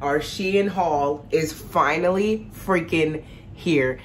Our Shein haul is finally freaking here.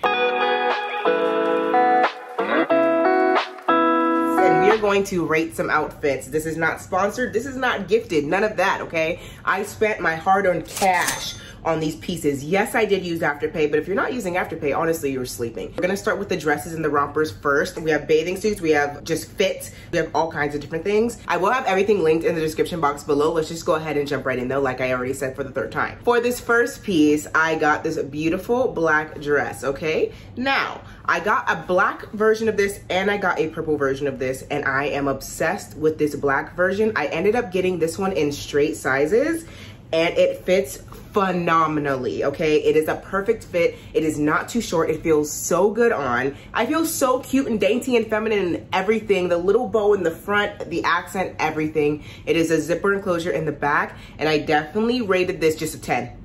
And we are going to rate some outfits. This is not sponsored. This is not gifted. None of that, okay? I spent my hard-earned cash on these pieces. Yes, I did use Afterpay, but if you're not using Afterpay, honestly, you're sleeping. We're gonna start with the dresses and the rompers first. We have bathing suits, we have just fits, we have all kinds of different things. I will have everything linked in the description box below. Let's just go ahead and jump right in though, like I already said for the third time. For this first piece, I got this beautiful black dress, okay? Now, I got a black version of this and I got a purple version of this and I am obsessed with this black version. I ended up getting this one in straight sizes and it fits phenomenally, okay? It is a perfect fit. It is not too short. It feels so good on. I feel so cute and dainty and feminine and everything. The little bow in the front, the accent, everything. It is a zipper enclosure in the back, and I definitely rated this just a 10.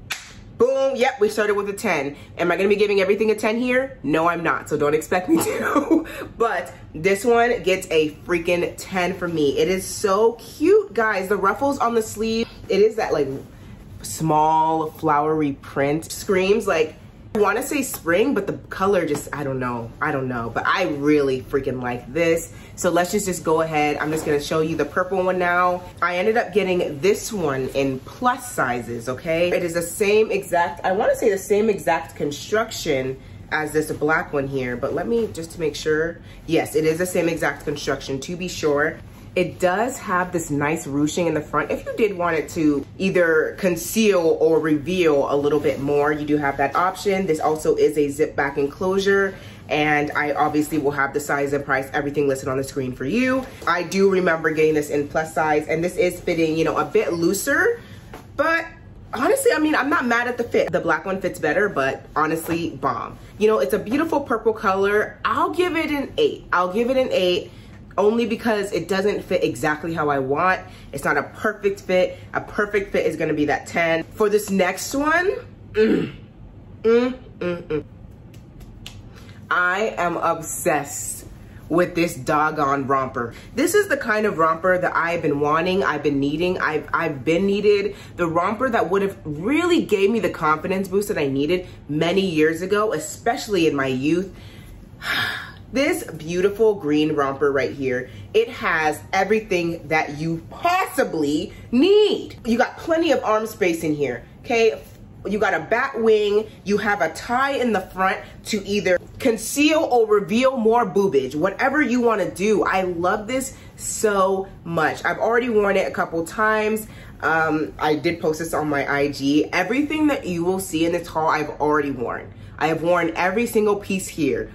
Boom, yep, we started with a 10. Am I gonna be giving everything a 10 here? No, I'm not, so don't expect me to. but this one gets a freaking 10 for me. It is so cute, guys. The ruffles on the sleeve, it is that like small flowery print screams like I want to say spring, but the color just, I don't know. I don't know, but I really freaking like this. So let's just, just go ahead. I'm just going to show you the purple one now. I ended up getting this one in plus sizes, okay? It is the same exact, I want to say the same exact construction as this black one here, but let me just to make sure. Yes, it is the same exact construction to be sure. It does have this nice ruching in the front. If you did want it to either conceal or reveal a little bit more, you do have that option. This also is a zip back enclosure and I obviously will have the size and price, everything listed on the screen for you. I do remember getting this in plus size and this is fitting, you know, a bit looser, but honestly, I mean, I'm not mad at the fit. The black one fits better, but honestly, bomb. You know, it's a beautiful purple color. I'll give it an eight. I'll give it an eight only because it doesn't fit exactly how I want. It's not a perfect fit. A perfect fit is gonna be that 10. For this next one, mm, mm, mm, mm. I am obsessed with this doggone romper. This is the kind of romper that I've been wanting, I've been needing, I've, I've been needed. The romper that would have really gave me the confidence boost that I needed many years ago, especially in my youth. This beautiful green romper right here, it has everything that you possibly need. You got plenty of arm space in here, okay? You got a bat wing, you have a tie in the front to either conceal or reveal more boobage, whatever you wanna do. I love this so much. I've already worn it a couple times. Um, I did post this on my IG. Everything that you will see in this haul, I've already worn. I have worn every single piece here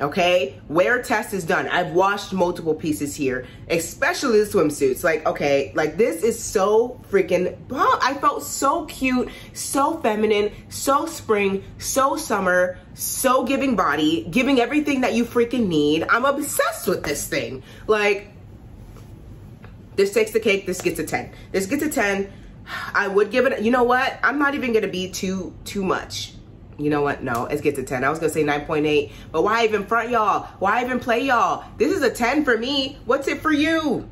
okay? Wear test is done. I've washed multiple pieces here especially the swimsuits. Like okay like this is so freaking i felt so cute so feminine so spring so summer so giving body giving everything that you freaking need. I'm obsessed with this thing. Like this takes the cake this gets a 10 this gets a 10 i would give it you know what? I'm not even gonna be too too much you know what? No, let's get to 10. I was gonna say 9.8, but why even front y'all? Why even play y'all? This is a 10 for me. What's it for you?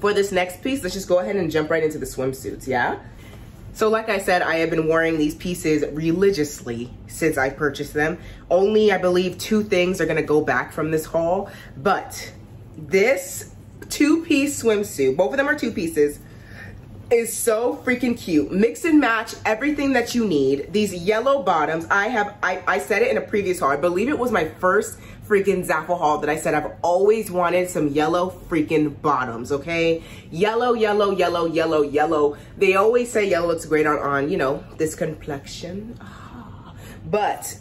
For this next piece, let's just go ahead and jump right into the swimsuits, yeah? So like I said, I have been wearing these pieces religiously since I purchased them. Only, I believe, two things are gonna go back from this haul, but this two-piece swimsuit, both of them are two pieces, is so freaking cute. Mix and match everything that you need. These yellow bottoms, I have, I, I said it in a previous haul. I believe it was my first freaking Zaful haul that I said I've always wanted some yellow freaking bottoms, okay? Yellow, yellow, yellow, yellow, yellow. They always say yellow looks great on, on you know, this complexion. But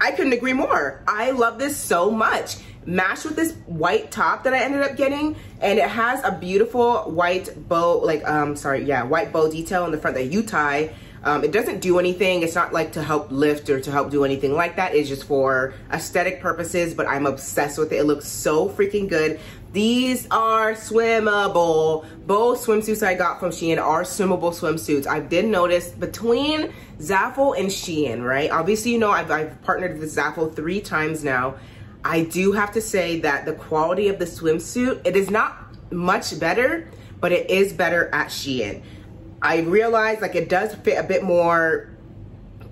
I couldn't agree more. I love this so much matched with this white top that I ended up getting and it has a beautiful white bow like um sorry yeah white bow detail in the front that you tie. Um, it doesn't do anything. It's not like to help lift or to help do anything like that. It's just for aesthetic purposes but I'm obsessed with it. It looks so freaking good. These are swimmable. Both swimsuits I got from Shein are swimmable swimsuits. I did notice between Zaful and Shein right? Obviously you know I've, I've partnered with Zaful three times now I do have to say that the quality of the swimsuit, it is not much better, but it is better at Shein. I realized like it does fit a bit more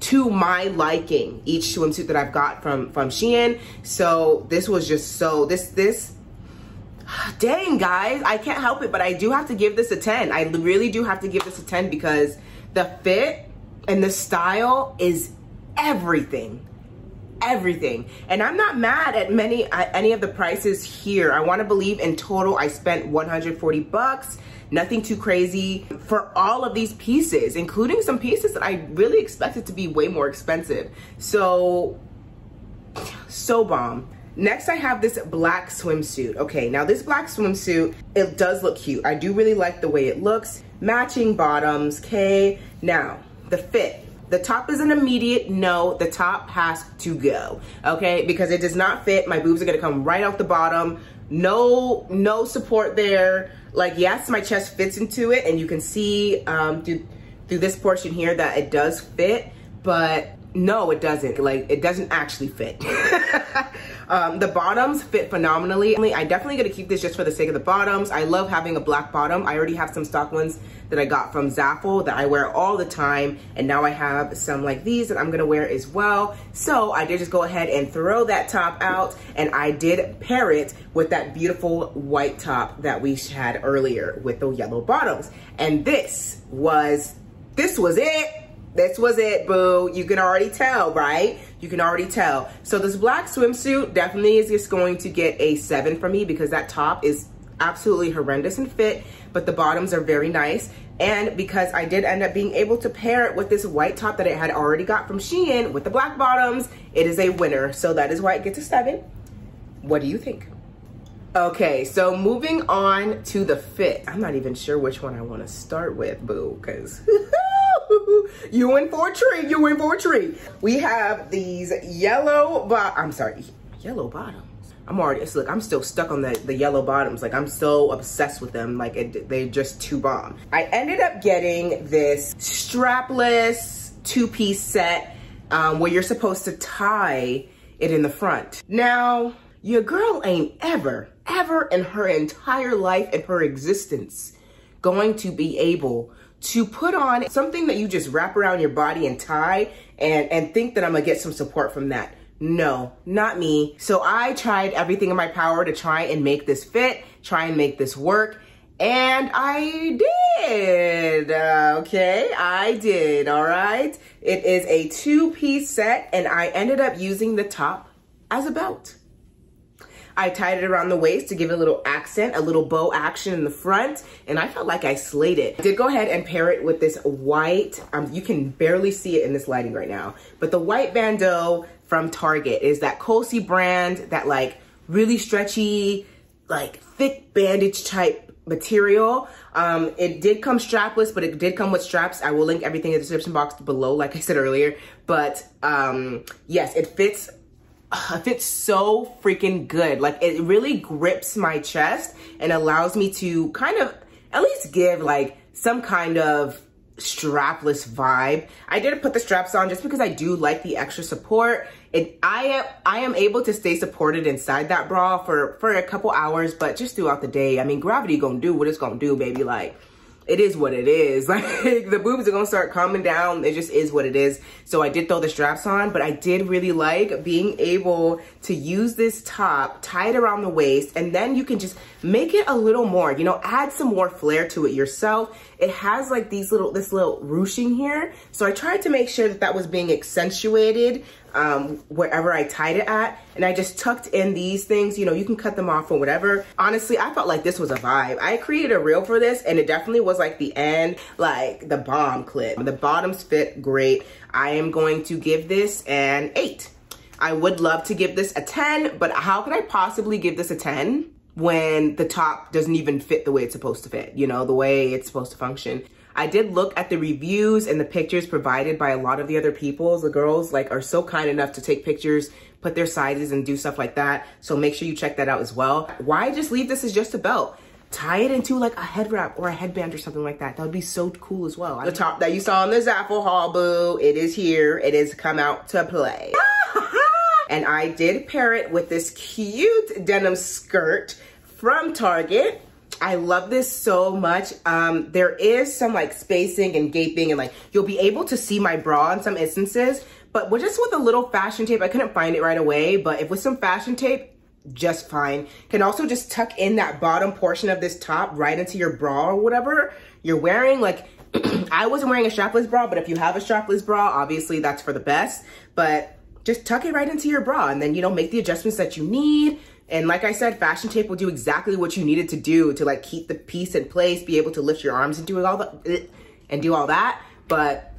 to my liking each swimsuit that I've got from from Shein. So this was just so this this dang guys, I can't help it, but I do have to give this a 10. I really do have to give this a 10 because the fit and the style is everything everything and i'm not mad at many any of the prices here i want to believe in total i spent 140 bucks nothing too crazy for all of these pieces including some pieces that i really expected to be way more expensive so so bomb Next, I have this black swimsuit. Okay, now this black swimsuit, it does look cute. I do really like the way it looks. Matching bottoms, okay? Now, the fit. The top is an immediate no. The top has to go, okay? Because it does not fit. My boobs are gonna come right off the bottom. No, no support there. Like, yes, my chest fits into it and you can see um, through, through this portion here that it does fit, but no, it doesn't. Like, it doesn't actually fit. Um, the bottoms fit phenomenally. I definitely gonna keep this just for the sake of the bottoms. I love having a black bottom. I already have some stock ones that I got from Zaful that I wear all the time. And now I have some like these that I'm gonna wear as well. So I did just go ahead and throw that top out and I did pair it with that beautiful white top that we had earlier with the yellow bottoms. And this was, this was it this was it, boo. You can already tell, right? You can already tell. So this black swimsuit definitely is just going to get a seven from me because that top is absolutely horrendous in fit, but the bottoms are very nice. And because I did end up being able to pair it with this white top that I had already got from Shein with the black bottoms, it is a winner. So that is why it gets a seven. What do you think? Okay, so moving on to the fit. I'm not even sure which one I want to start with, boo, because you in for a treat, you in for a treat. We have these yellow, but I'm sorry, yellow bottoms. I'm already, it's look, I'm still stuck on the, the yellow bottoms. Like I'm so obsessed with them. Like it, they're just too bomb. I ended up getting this strapless two-piece set um, where you're supposed to tie it in the front. Now, your girl ain't ever, ever in her entire life and her existence going to be able to put on something that you just wrap around your body and tie and, and think that I'm gonna get some support from that. No, not me. So I tried everything in my power to try and make this fit, try and make this work. And I did, uh, okay? I did, all right? It is a two-piece set and I ended up using the top as a belt. I tied it around the waist to give it a little accent, a little bow action in the front, and I felt like I slayed it. I did go ahead and pair it with this white, um, you can barely see it in this lighting right now, but the white bandeau from Target is that Colsie brand, that like really stretchy, like thick bandage type material. Um, it did come strapless, but it did come with straps. I will link everything in the description box below, like I said earlier. But um, yes, it fits it fits so freaking good. Like it really grips my chest and allows me to kind of at least give like some kind of strapless vibe. I did put the straps on just because I do like the extra support. It, I am I am able to stay supported inside that bra for for a couple hours, but just throughout the day. I mean, gravity gonna do what it's gonna do, baby. Like it is what it is. Like the boobs are gonna start coming down. It just is what it is. So I did throw the straps on, but I did really like being able to use this top, tie it around the waist, and then you can just make it a little more, you know, add some more flair to it yourself. It has like these little, this little ruching here. So I tried to make sure that that was being accentuated um, wherever I tied it at. And I just tucked in these things. You know, you can cut them off or whatever. Honestly, I felt like this was a vibe. I created a reel for this and it definitely was like the end, like the bomb clip. The bottoms fit great. I am going to give this an eight. I would love to give this a 10, but how could I possibly give this a 10 when the top doesn't even fit the way it's supposed to fit, you know, the way it's supposed to function? I did look at the reviews and the pictures provided by a lot of the other people. The girls like are so kind enough to take pictures, put their sizes and do stuff like that. So make sure you check that out as well. Why just leave this as just a belt? tie it into like a head wrap or a headband or something like that. That would be so cool as well. The top that you saw on the Zaful haul, boo, it is here. It is come out to play. and I did pair it with this cute denim skirt from Target. I love this so much. Um, there is some like spacing and gaping and like you'll be able to see my bra in some instances, but with just with a little fashion tape, I couldn't find it right away, but if with some fashion tape, just fine. Can also just tuck in that bottom portion of this top right into your bra or whatever you're wearing. Like I wasn't wearing a strapless bra, but if you have a strapless bra, obviously that's for the best, but just tuck it right into your bra and then, you know, make the adjustments that you need and like I said, fashion tape will do exactly what you needed to do to like keep the piece in place, be able to lift your arms and do all the and do all that. But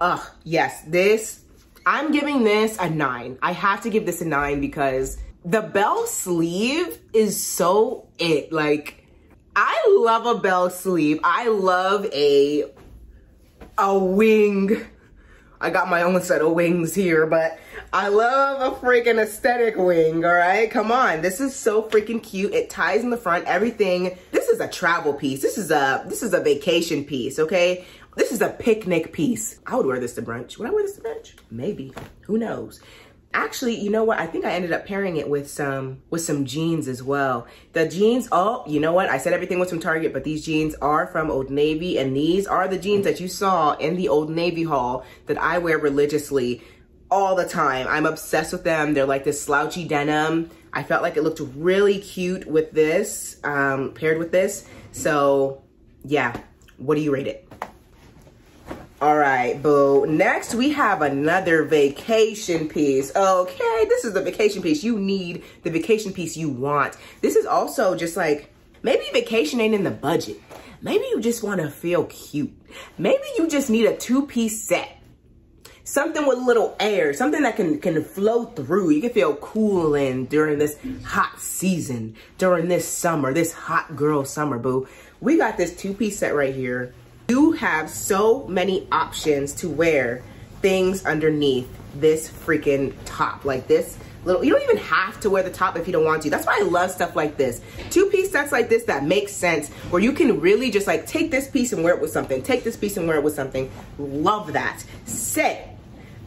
ugh, yes, this I'm giving this a nine. I have to give this a nine because the bell sleeve is so it. Like I love a bell sleeve. I love a a wing. I got my own set of wings here, but I love a freaking aesthetic wing, all right? Come on, this is so freaking cute. It ties in the front, everything. This is a travel piece. This is a, this is a vacation piece, okay? This is a picnic piece. I would wear this to brunch. Would I wear this to brunch? Maybe, who knows? Actually, you know what? I think I ended up pairing it with some with some jeans as well. The jeans, oh, you know what? I said everything was from Target, but these jeans are from Old Navy, and these are the jeans that you saw in the Old Navy haul that I wear religiously all the time. I'm obsessed with them. They're like this slouchy denim. I felt like it looked really cute with this, um, paired with this. So yeah, what do you rate it? All right, boo. Next, we have another vacation piece. Okay, this is the vacation piece. You need the vacation piece you want. This is also just like, maybe vacation ain't in the budget. Maybe you just want to feel cute. Maybe you just need a two-piece set something with a little air, something that can, can flow through. You can feel cool in during this hot season, during this summer, this hot girl summer, boo. We got this two-piece set right here. You have so many options to wear things underneath this freaking top. Like this little, you don't even have to wear the top if you don't want to. That's why I love stuff like this. Two-piece sets like this that make sense, where you can really just like take this piece and wear it with something, take this piece and wear it with something. Love that. Set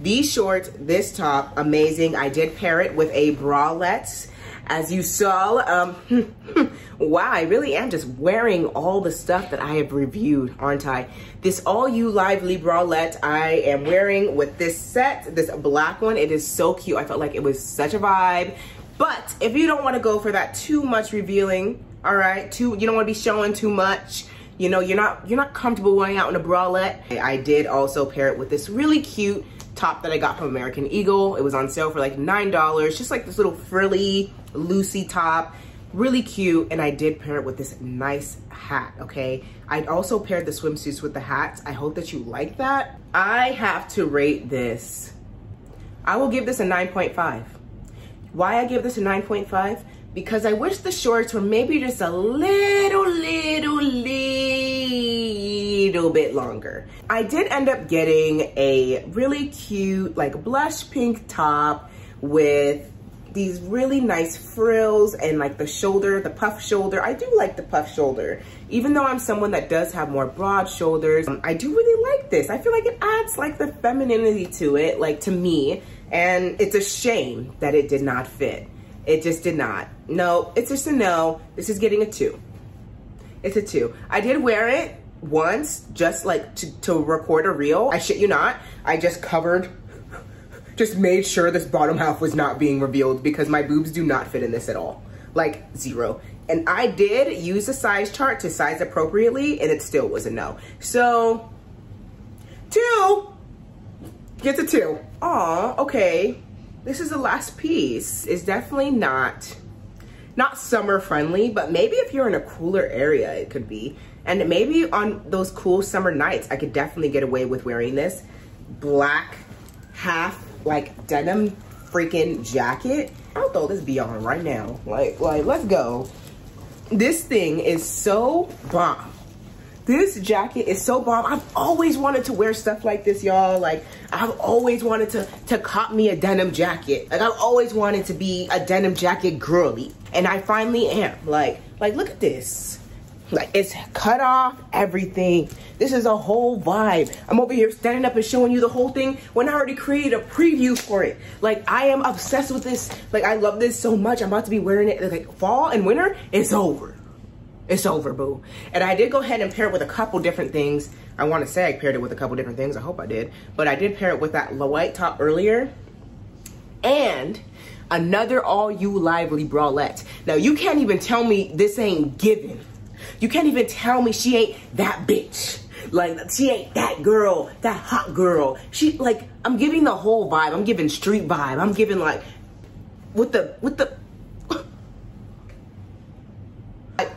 these shorts, this top, amazing. I did pair it with a bralette. As you saw, um, wow, I really am just wearing all the stuff that I have reviewed, aren't I? This All You Lively bralette I am wearing with this set, this black one. It is so cute. I felt like it was such a vibe. But if you don't want to go for that too much revealing, all right, too, you don't want to be showing too much, you know, you're not you're not comfortable wearing out in a bralette. I did also pair it with this really cute top that I got from American Eagle. It was on sale for like $9, just like this little frilly, loosey top. Really cute, and I did pair it with this nice hat, okay? I also paired the swimsuits with the hats. I hope that you like that. I have to rate this. I will give this a 9.5. Why I give this a 9.5? Because I wish the shorts were maybe just a little, little, little little bit longer. I did end up getting a really cute like blush pink top with these really nice frills and like the shoulder, the puff shoulder. I do like the puff shoulder. Even though I'm someone that does have more broad shoulders, um, I do really like this. I feel like it adds like the femininity to it, like to me. And it's a shame that it did not fit. It just did not. No, it's just a no. This is getting a two. It's a two. I did wear it once just like to, to record a reel. I shit you not. I just covered, just made sure this bottom half was not being revealed because my boobs do not fit in this at all. Like zero. And I did use a size chart to size appropriately and it still was a no. So two gets a two. Aw, okay. This is the last piece. It's definitely not, not summer friendly, but maybe if you're in a cooler area, it could be. And maybe on those cool summer nights, I could definitely get away with wearing this black half like denim freaking jacket. I'll throw this be on right now. Like, like, let's go. This thing is so bomb. This jacket is so bomb. I've always wanted to wear stuff like this, y'all. Like, I've always wanted to, to cop me a denim jacket. Like, I've always wanted to be a denim jacket girly. And I finally am. Like, like, look at this. Like it's cut off everything. This is a whole vibe. I'm over here standing up and showing you the whole thing when I already created a preview for it. Like I am obsessed with this. Like I love this so much. I'm about to be wearing it like fall and winter. It's over. it's over, boo. And I did go ahead and pair it with a couple different things. I want to say I paired it with a couple different things. I hope I did. But I did pair it with that white top earlier. And another all you lively bralette. Now, you can't even tell me this ain't given. You can't even tell me she ain't that bitch. Like, she ain't that girl, that hot girl. She, like, I'm giving the whole vibe. I'm giving street vibe. I'm giving, like, with the, with the,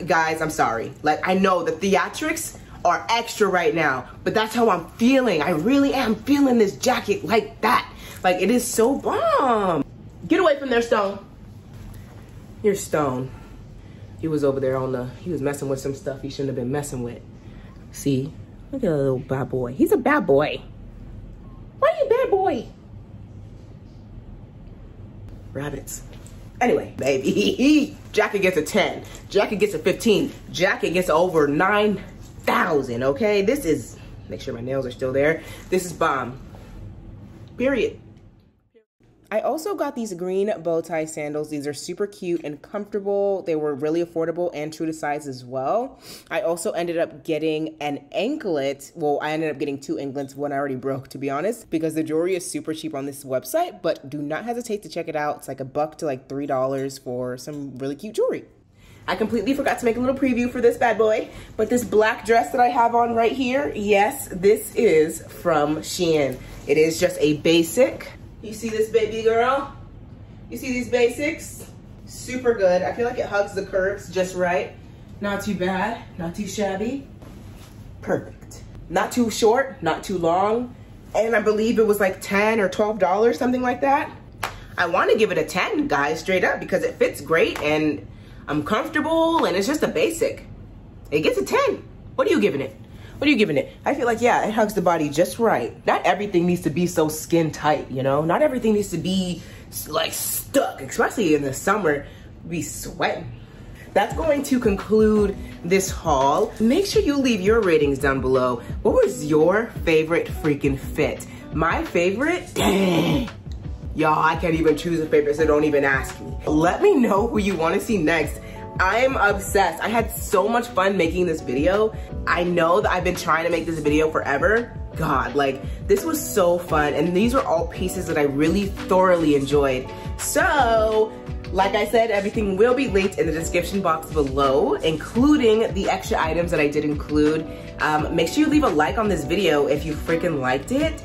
guys, I'm sorry. Like, I know the theatrics are extra right now, but that's how I'm feeling. I really am feeling this jacket like that. Like, it is so bomb. Get away from there, Stone. You're Stone. He was over there on the, he was messing with some stuff he shouldn't have been messing with. See, look at a little bad boy. He's a bad boy. Why are you bad boy? Rabbits. Anyway, baby, Jackie gets a 10. Jackie gets a 15. Jackie gets over 9,000, okay? This is, make sure my nails are still there. This is bomb. Period. I also got these green bow tie sandals. These are super cute and comfortable. They were really affordable and true to size as well. I also ended up getting an anklet. Well, I ended up getting two anklets. One I already broke, to be honest, because the jewelry is super cheap on this website. But do not hesitate to check it out. It's like a buck to like $3 for some really cute jewelry. I completely forgot to make a little preview for this bad boy, but this black dress that I have on right here, yes, this is from Shein. It is just a basic you see this baby girl? You see these basics? Super good. I feel like it hugs the curves just right. Not too bad, not too shabby. Perfect. Not too short, not too long. And I believe it was like 10 or $12, something like that. I want to give it a 10, guys, straight up, because it fits great and I'm comfortable and it's just a basic. It gets a 10. What are you giving it? What are you giving it? I feel like, yeah, it hugs the body just right. Not everything needs to be so skin tight, you know? Not everything needs to be like stuck, especially in the summer, be sweating. That's going to conclude this haul. Make sure you leave your ratings down below. What was your favorite freaking fit? My favorite? Dang. Y'all, I can't even choose a favorite, so don't even ask me. Let me know who you wanna see next I'm obsessed. I had so much fun making this video. I know that I've been trying to make this video forever. God, like this was so fun. And these were all pieces that I really thoroughly enjoyed. So, like I said, everything will be linked in the description box below, including the extra items that I did include. Um, make sure you leave a like on this video if you freaking liked it.